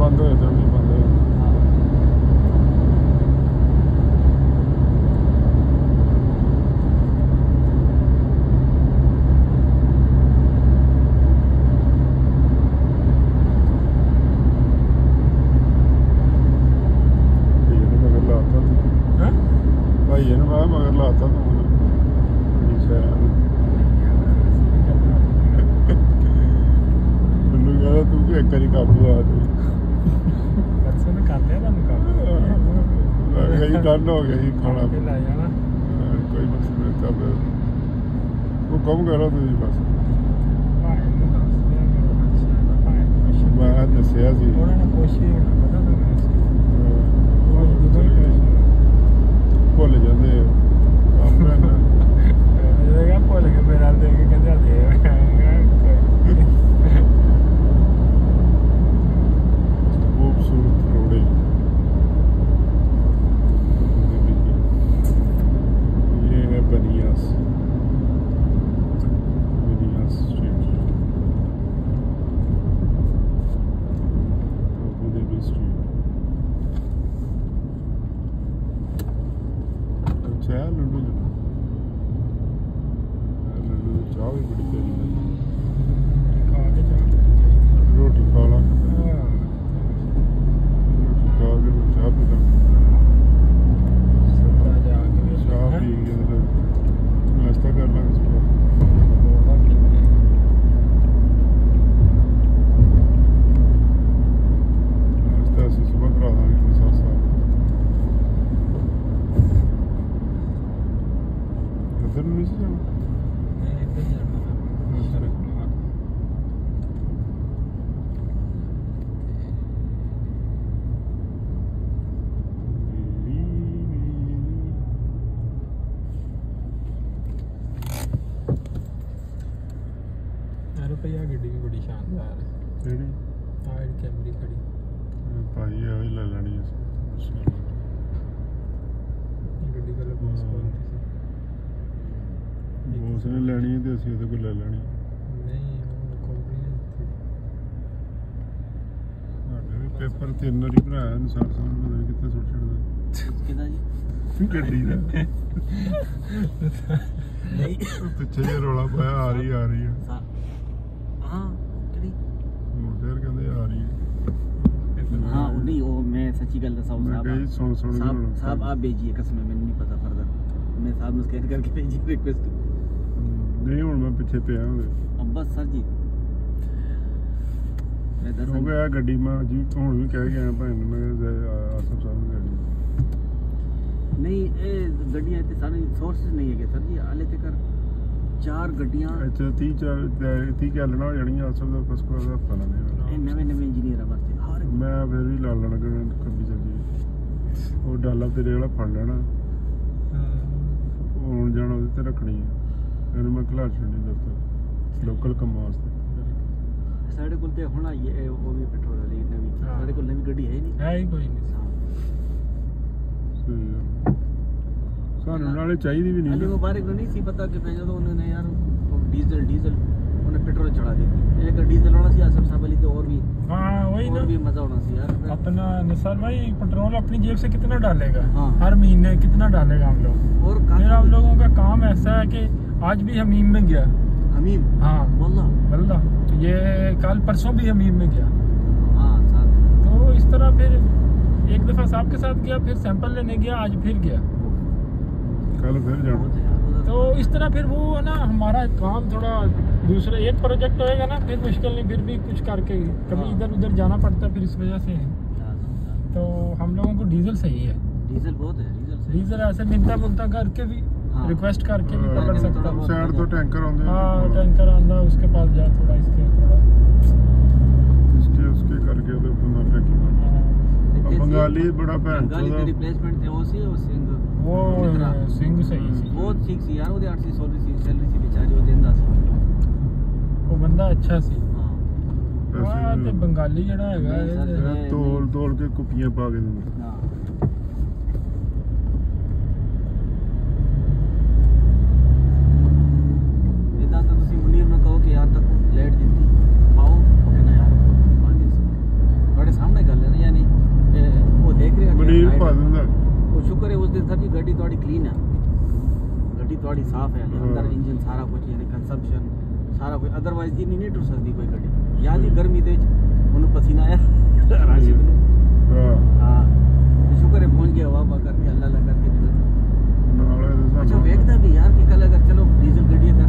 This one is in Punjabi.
ਦੀ ਜਨਰੇਟਰ ਬੰਦ ਹੋਇਆ ਤਾਂ ਵੀ ਬੰਦ ਹੋਇਆ ਭਾਈ ਇਹਨੂੰ ਮਗਰ ਲਾਤਾ ਪਰਸੋਂ ਨੇ ਕਰ ਲਿਆ ਤੁਹਾਨੂੰ ਕੰਮ ਮੈਂ ਜੀ ਡਨ ਹੋ ਜੀ ਖਾਣਾ ਕੇ ਲੈ ਜਾਣਾ। ਕੋਈ ਮਸਲਾ ਨਹੀਂ ਤਾਂ ਫਿਰ ਉਹ ਕੰਮ ਕਰੋ ਤੁਸੀਂ ਬਸ। ਭਾਈ ਨੂੰ ਦੱਸ ਦਿਆ ਕਰੋ ਅੱਛਾ ਦਾ ਭਾਈ ਨੂੰ ਪੁੱਛ ਮੈਂ ਦੱਸਿਆ ਸੀ। ਉਹਨਾਂ ਨੇ ਹੋਣਾ ਪਤਾ ਤੁਹਾਨੂੰ ਸੀ ਉਹ ਜਦੋਂ ਹੀ no, no, no. ਹੈ ਕਿਹੜੀ ਜਿਹੜੀ ਕੈਮਰੀ ਖੜੀ। ਭਾਈ ਇਹ ਹੀ ਲੈ ਲੈਣੀ ਅਸੀਂ ਇਹ ਗੱਡੀ ਕੱਲ ਬੋਸ ਕੋਲ ਸੀ। ਬੋਸ ਨੇ ਲੈਣੀ ਹੈ ਤੇ ਅਸੀਂ ਉਹਦੇ ਕੋਲ ਲੈ ਲੈਣੀ ਨਹੀਂ ਉਹ ਕੰਪਨੀ ਨੇ ਦਿੱਤੀ। ਵੀ ਪੇਪਰ ਤਿੰਨ ਵਾਰੀ ਭਰਾਇਆ ਨਿਸਾਰ ਸਾਹਿਬ ਨੂੰ ਪਤਾ ਕਿੱਥੇ ਸੁੱਟ ਛੱਡਦਾ। ਕਿਹਦਾ ਜੀ? ਗੱਡੀ ਦਾ। ਨਹੀਂ। ਪਿੱਛੇ ਜੇ ਰੌਲਾ ਪਾਇਆ ਆ ਰਹੀ ਆ ਰਹੀ ਹੈ ਸਾ- ਹਾਂ। ਫੇਰ ਕਹਿੰਦੇ ਆ ਰਹੀ ਹੈ ਹਾਂ ਉਹ ਨਹੀਂ ਉਹ ਮੈਂ ਸੱਚੀ ਗੱਲ ਦੱਸਾਂ ਮੈਂ ਸਾਹਿਬ ਕਿਹਾ ਜੀ ਸੁਣ ਸੁਣ ਕੇ ਸਾਹਿਬ ਹੁਣ ਸਾਹਿਬ ਆਪ भेजिए कसम है मैंने नहीं पता फर्दर मैं साहब ने स्कैन करके भेजी रिक्वेस्ट ਨਹੀਂ ਹੁਣ ਮੈਂ ਪਿੱਛੇ ਪਿਆ ਉਹਦੇ अब बस सर जी मैं ਹੋ दरअसल ਗਿਆ ਗੱਡੀ ਮੈਂ ਜੀ ਹੁਣ ਵੀ ਕਹਿ ਗਿਆ ਭੈਣ ਨੂੰ ਮੈਂ ਕਿਹਾ ਆਸਫ ਸਾਹਿਬ ਨੂੰ ਗੱਡੀ नहीं ए गड्डियां इतने सारे सोर्सेस नहीं है सर जी हाले तक चार गड्डियां ਇੱਥੇ 30 ਚਾਰ 30 ਗੈਲਣਾ ਹੋ ਜਾਣੀਆਂ ਆਸਫ ਦਾ ਫਸਟ ਕਲਾਸ ਦਾ ਹਫਤਾ ਲੈਣੇ ਨਵੇਂ ਨਵੇਂ ਇੰਜੀਨੀਅਰਾਂ ਵਾਸਤੇ ਮੈਂ ਫਿਰ ਵੀ ਲਾ ਲੈਣਾ ਕਿ ਕੰਬੀ ਚੱਲੀ ਉਹ ਡਾਲਾ ਤੇਰੇ ਵਾਲਾ ਫੜ ਲੈਣਾ। ਹੁਣ ਜਾਣਾ ਉਹਦੇ ਰੱਖਣੀ ਹੈ। ਇਹਨੂੰ ਮੈਂ ਖਲਾ ਛੱਡਣੀ ਦਫ਼ਤਰ ਲੋਕਲ ਕੰਮਾਂ ਵਾਸਤੇ। ਸਾਡੇ ਕੋਲ ਤੇ ਹੁਣ ਆਈ ਹੈ ਉਹ ਵੀ ਪੈਟਰੋਲ ਵਾਲੀ ਨਵੀਂ। ਸਾਡੇ ਕੋਲ ਨਵੀਂ ਗੱਡੀ ਹੈ ਨਹੀਂ। ਹੈ ਕੋਈ ਨਹੀਂ। ਸਾਨੂੰ ਨਾਲੇ ਚਾਹੀਦੀ ਵੀ ਨਹੀਂ ਅਲੀ ਮੁਬਾਰਕ ਨੂੰ ਨਹੀਂ ਸੀ ਪਤਾ ਕਿ ਜਦੋਂ ਉਹਨੇ ਯਾਰ ਡੀਜ਼ਲ ਡੀਜ਼ਲ ਉਹਨੇ ਪੈਟਰੋਲ ਚੜਾ ਦਿੱਤੀ। ਇਹ ਗੱਡੀ ਚਲਾਉਣਾ ਸੀ ਆਸਫ ਸਾਹਿਬ ਅਲੀ ਤੇ अपना निसार भाई पेट्रोल अपनी जेब से कितना डालेगा? हाँ। हर महीने कितना डालेगा हम लोग? और मेरा हम लोगों का काम ऐसा है कि आज भी हमीम में गया। हमीम? हाँ। बल्ला बल्ला तो ये कल परसों भी हमीम में गया। हाँ तो इस तरह फिर एक दफ़ा साहब के साथ गया फिर सैंपल लेने गया आज फिर गया। कल फिर जाऊँ तो इस तरह फिर वो है ना हमारा काम थोड़ा दूसरा एक प्रोजेक्ट तो होएगा ना फिर मुश्किल नहीं फिर भी कुछ करके कभी हाँ। इधर उधर जाना पड़ता है फिर इस वजह से। हाँ, हाँ, तो हम लोगों को डीजल सही है डीजल बहुत है डीजल डीजल ऐसे मिलता मुलता करके भी रिक्वेस्ट करके भी पकड़ सकता तो हूँ। तो टैंकर आंदे। हाँ टैंकर आंदा उसके पास जा थोड़ा इसके थोड़ा। इसके उसके करके तो बंदा पैकिंग बंगाली बड़ा पैंट बंगाली की रिप्लेसमेंट थे वो सी वो सिंह ਸਿੰਘ ਸੀ। ਉਹਦੇ 800 ਸੋਲੀ ਸੀ ਉਹ ਬੰਦਾ ਅੱਛਾ ਸੀ। ਬੰਗਾਲੀ ਜਿਹੜਾ ਹੈਗਾ ਤੋਲ ਤੋਲ ਕੇ ਕੁੱਪੀਆਂ ਪਾ ਕੇ ਦਿੰਦਾ। ਹਾਂ। ਸਾਫ਼ ਹੈ। ਅੰਦਰ ਇੰਜਨ ਸਾਰਾ ਕੁਝ ਯਾਨੀ ਕੰਸੰਪਸ਼ਨ ਸਾਰਾ ਕੁਝ ਅਦਰਵਾਈਜ਼ ਇੰਨੀ ਨਹੀਂ ਟੁਰ ਸਕਦੀ ਕੋਈ ਗੱਡੀ ਯਾਦ ਹੀ ਗਰਮੀ ਦੇ ਵਿੱਚ ਉਹਨੂੰ ਪਸੀਨਾ ਆਇਆ ਰਾਸ਼ਿਦ ਨੂੰ ਹਾਂ ਸ਼ੁਕਰ ਹੈ ਪਹੁੰਚ ਗਿਆ ਵਾਹ ਕਰਕੇ ਅੱਲਾ ਅੱਲਾ ਕਰਕੇ ਦੇ ਅੱਛਾ ਵੇਖਦਾ ਵੀ ਯਾਰ ਕਿ ਕੱਲ ਅਗਰ ਚਲੋ ਡੀਜ਼ਲ ਗੱਡੀ ਕਰ